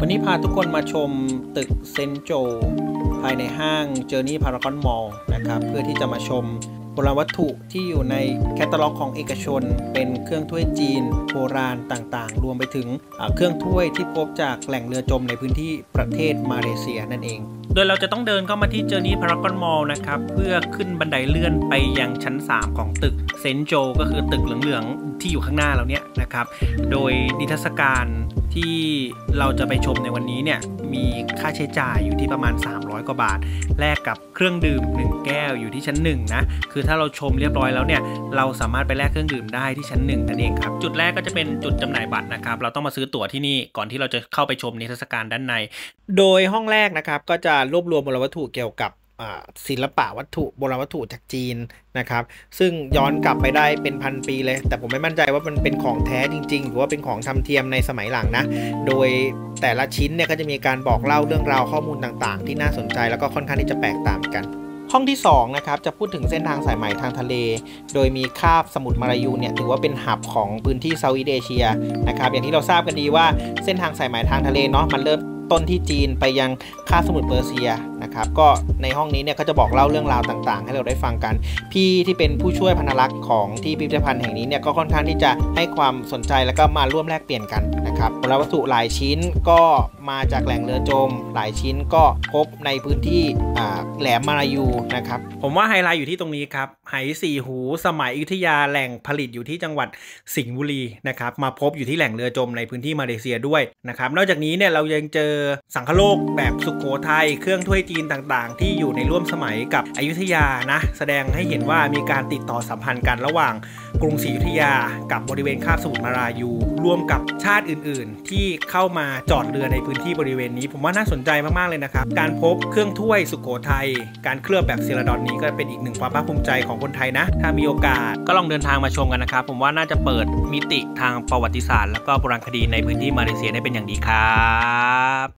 วันนี้พาทุกคนมาชมตึก St. Jo ภายในห้าง Gurney Paragon Mall นะครับ เพื่อที่จะมาชมโบราณวัตถุที่อยู่ในแคตตาล็อกของเอกชน เป็นเครื่องถ้วยจีนโบราณต่างๆ รวมไปถึงเครื่องถ้วยที่พบจากแหล่งเรือจมในพื้นที่ประเทศมาเลเซียนั่นเอง โดยเราจะต้องเดินเข้ามาที่ Gurney Paragon Mall นะครับ เพื่อขึ้นบันไดเลื่อนไปยังชั้น 3 ของตึก St. Jo ก็คือตึกเหลืองๆที่อยู่ข้างหน้าเราเนี่ยนะครับ โดยนิทรรศการที่เราจะไปชมในวันนี้เนี่ยมีค่าใช้จ่ายอยู่ที่ประมาณ 300 กว่าบาท แลกกับ เครื่องดื่ม 1 แก้วอยู่ที่ชั้น1นะคือถ้าเราชมเรียบร้อยแล้วเนี่ยเราสามารถไปแลกเครื่องดื่มได้ที่ชั้น1นั่นเองครับจุดแรกก็จะเป็นจุดจำหน่ายบัตรนะครับเราต้องมาซื้อตั๋วที่นี่ก่อนที่เราจะเข้าไปชมนิทรรศการด้านใน โดยห้องแรกนะครับก็จะรวบรวมโบราณวัตถุเกี่ยวกับศิลปะวัตถุโบราณวัตถุจากจีนนะครับ ซึ่งย้อนกลับไปได้เป็นพันปีเลย แต่ผมไม่มั่นใจว่ามันเป็นของแท้จริง ๆ หรือว่าเป็นของทำเทียมในสมัยหลังนะ โดย แต่ละชิ้นเนี่ยก็จะมีการบอกเล่าเรื่องราวข้อมูลต่างๆ ที่น่าสนใจแล้วก็ค่อนข้างที่จะแตกต่างกัน ห้องที่2นะครับจะพูดถึงเส้นทางสายไหมทางทะเล โดยมีคาบสมุทรมาลายูเนี่ยถือว่าเป็นหับของพื้นที่เซาท์อีสเอเชียนะครับอย่างที่เราทราบกันดีว่าเส้นทางสายไหมทางทะเลเนาะมันเริ่ม ต้นที่จีนไปยังคาบสมุทรเปอร์เซียนะครับก็ในห้องนี้เนี่ยเขาจะบอกเล่าเรื่องราวต่างๆ ให้เราได้ฟังกัน พี่ที่เป็นผู้ช่วยพันลักษ์ของที่พิพิธภัณฑ์แห่งนี้เนี่ยก็ค่อนข้างที่จะให้ความสนใจแล้วก็มาร่วมแลกเปลี่ยนกันนะครับโบราณวัตถุหลายชิ้นก็ มาจากแหล่งเรือจม หลายชิ้นก็พบในพื้นที่แหลมมาลายูนะครับ ผมว่าไฮไลท์อยู่ที่ตรงนี้ครับไหสี่หูสมัยอยุธยาแหล่งผลิตอยู่ที่จังหวัดสิงห์บุรีนะครับมาพบอยู่ที่แหล่งเรือจมในพื้นที่มาเลเซียด้วยนะครับนอกจากนี้เนี่ยเรายังเจอสังคโลกแบบสุขโขทัยเครื่องถ้วยจีนต่างๆ ที่อยู่ในร่วมสมัยกับอยุธยานะแสดงให้เห็นว่ามีการติดต่อสัมพันธ์กันระหว่างกรุงศรีอยุธยากับบริเวณคาบสมุทรมารายูร่วมกับชาติอื่น ๆ ที่เข้ามาจอดเรือในพื้นที่บริเวณนี้ ผมว่าน่าสนใจมาก ๆ เลยนะครับ การพบเครื่องถ้วยสุขโขทัยการเคลือบแบบเซราดอนนี้ก็เป็นอีกหนึ่งความภาคภูมิใจของคนไทยนะ ถ้ามีโอกาสก็ลองเดินทางมาชมกันนะครับ ผมว่าน่าจะเปิดมิติทางประวัติศาสตร์ แล้วก็โบราณคดีในพื้นที่มาเลเซียได้เป็นอย่างดีครับ